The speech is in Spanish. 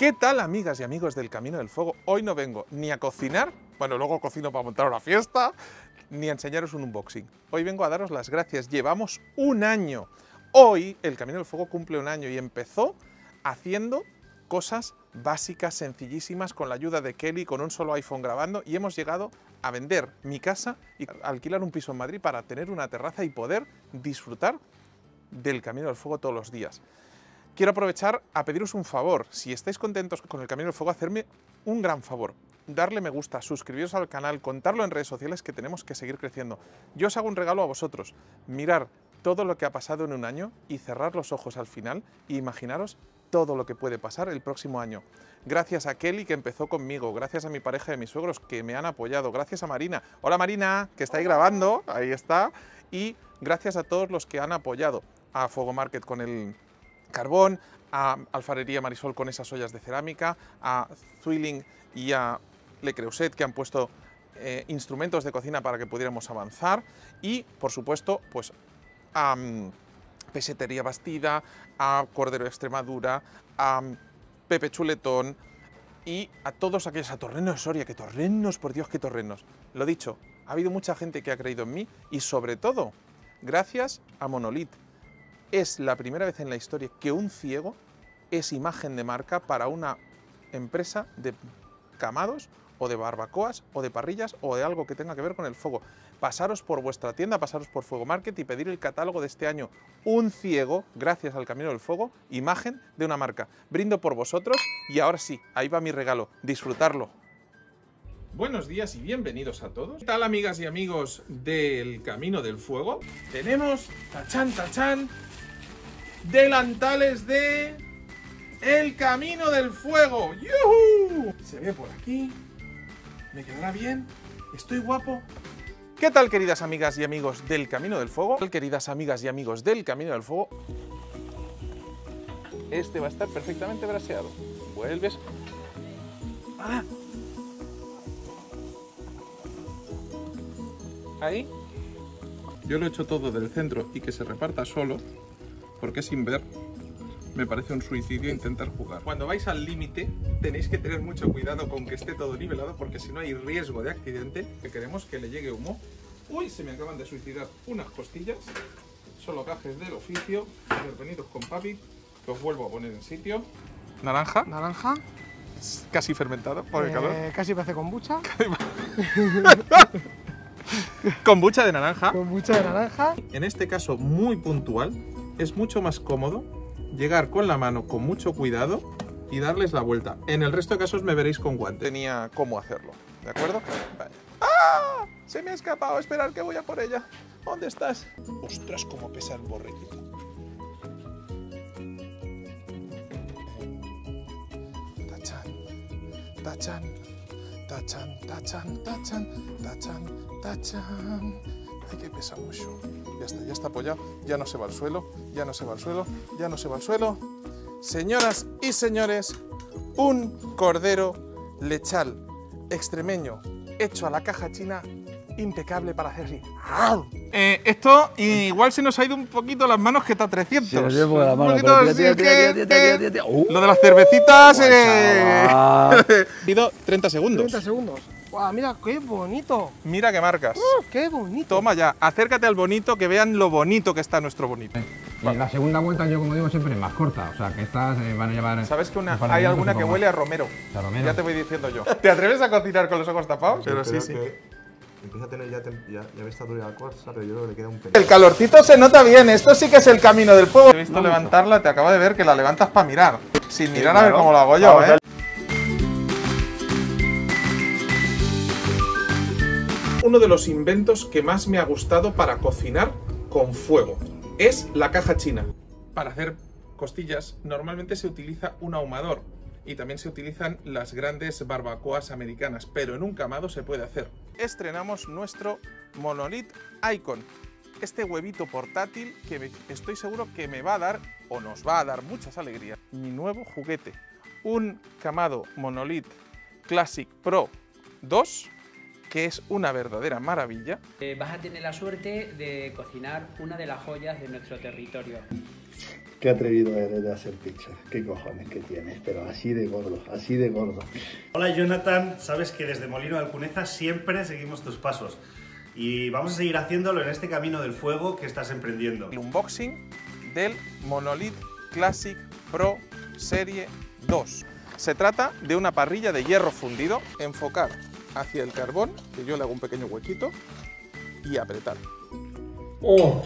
¿Qué tal amigas y amigos del Camino del Fuego? Hoy no vengo ni a cocinar, bueno, luego cocino para montar una fiesta, ni a enseñaros un unboxing. Hoy vengo a daros las gracias. Llevamos un año. Hoy el Camino del Fuego cumple un año y empezó haciendo cosas básicas, sencillísimas, con la ayuda de Kelly, con un solo iPhone grabando y hemos llegado a vender mi casa y alquilar un piso en Madrid para tener una terraza y poder disfrutar del Camino del Fuego todos los días quiero aprovechar a pediros un favor. Si estáis contentos con el Camino del Fuego, hacerme un gran favor. Darle me gusta, suscribiros al canal, contarlo en redes sociales que tenemos que seguir creciendo. Yo os hago un regalo a vosotros. Mirar todo lo que ha pasado en un año y cerrar los ojos al final e imaginaros todo lo que puede pasar el próximo año. Gracias a Kelly que empezó conmigo, gracias a mi pareja y a mis suegros que me han apoyado, gracias a Marina. Hola Marina, que está ahí grabando, ahí está. Y gracias a todos los que han apoyado a Fuego Market con el carbón, a Alfarería Marisol con esas ollas de cerámica, a Zwilling y a Le Creuset que han puesto eh, instrumentos de cocina para que pudiéramos avanzar y, por supuesto, pues a mm, Pesetería Bastida, a Cordero Extremadura, a mm, Pepe Chuletón y a todos aquellos, a Torrenos Soria, que torrenos, por Dios, qué torrenos. Lo dicho, ha habido mucha gente que ha creído en mí y sobre todo, gracias a Monolith, es la primera vez en la historia que un ciego es imagen de marca para una empresa de camados o de barbacoas o de parrillas o de algo que tenga que ver con el fuego. Pasaros por vuestra tienda, pasaros por Fuego Market y pedir el catálogo de este año. Un ciego, gracias al Camino del Fuego, imagen de una marca. Brindo por vosotros y ahora sí, ahí va mi regalo. Disfrutarlo. Buenos días y bienvenidos a todos. ¿Qué tal amigas y amigos del Camino del Fuego? Tenemos, tachan, tachan, delantales de El Camino del Fuego. ¡Yuhu! Se ve por aquí. ¿Me quedará bien? ¿Estoy guapo? ¿Qué tal, queridas amigas y amigos del Camino del Fuego? ¿Qué tal, queridas amigas y amigos del Camino del Fuego? Este va a estar perfectamente braseado. Vuelves... ¡Ah! Ahí. Yo lo he hecho todo del centro y que se reparta solo porque sin ver me parece un suicidio intentar jugar. Cuando vais al límite tenéis que tener mucho cuidado con que esté todo nivelado porque si no hay riesgo de accidente, que queremos que le llegue humo. Uy, se me acaban de suicidar unas costillas, solo cajes del oficio, intervenidos con papi, que os vuelvo a poner en sitio. Naranja. Naranja. Casi fermentado por el eh, calor. Casi parece kombucha. Kombucha de naranja. Kombucha de naranja. En este caso muy puntual, es mucho más cómodo llegar con la mano con mucho cuidado y darles la vuelta. En el resto de casos me veréis con guante. Tenía cómo hacerlo, ¿de acuerdo? Vale. ¡Ah! Se me ha escapado, esperar que voy a por ella. ¿Dónde estás? Ostras, cómo pesa el borreguito. Tachan, tachan, tachan, tachan, tachan, tachan, tachan. Ay, que pesa mucho. Ya está, ya está apoyado. Ya no se va al suelo, ya no se va al suelo, ya no se va al suelo. Señoras y señores, un cordero lechal extremeño hecho a la caja china impecable para hacer así. Eh, esto igual se nos ha ido un poquito las manos que está 300. Se nos lleva la Un mano, poquito pero tira, así tira, que- tira, tira, tira, tira. Uh, Lo de las cervecitas. eh, chaval. Ha sido 30 segundos. 30 segundos. ¡Guau! Mira, qué bonito. Mira qué marcas. ¡Uh, ¡Qué bonito! Toma ya, acércate al bonito, que vean lo bonito que está nuestro bonito. Y la segunda vuelta, yo como digo siempre, es más corta. O sea, que estas eh, van a llevar. ¿Sabes que una- un hay alguna que huele a romero? A romero. Ya te voy diciendo yo. ¿Te atreves a cocinar con los ojos tapados? Pero sí, sí. que Empieza a tener ya, ya, ya ves la cosa, pero yo creo que le queda un pelín. El calorcito se nota bien, esto sí que es el camino del fuego. He visto levantarla, te acabo de ver que la levantas para mirar. Sin mirar a ver claro. cómo lo hago yo, Vamos, ¿eh? Uno de los inventos que más me ha gustado para cocinar con fuego es la caja china. Para hacer costillas normalmente se utiliza un ahumador y también se utilizan las grandes barbacoas americanas, pero en un camado se puede hacer. Estrenamos nuestro Monolith Icon, este huevito portátil que estoy seguro que me va a dar o nos va a dar muchas alegrías. Mi nuevo juguete, un camado Monolith Classic Pro 2, que es una verdadera maravilla. Eh, vas a tener la suerte de cocinar una de las joyas de nuestro territorio. Qué atrevido eres de hacer pizza. Qué cojones que tienes, pero así de gordo, así de gordo. Hola Jonathan, sabes que desde Molino de Alcuneza siempre seguimos tus pasos y vamos a seguir haciéndolo en este camino del fuego que estás emprendiendo. El unboxing del Monolith Classic Pro Serie 2. Se trata de una parrilla de hierro fundido, enfocar hacia el carbón, que yo le hago un pequeño huequito, y apretar. ¡Oh!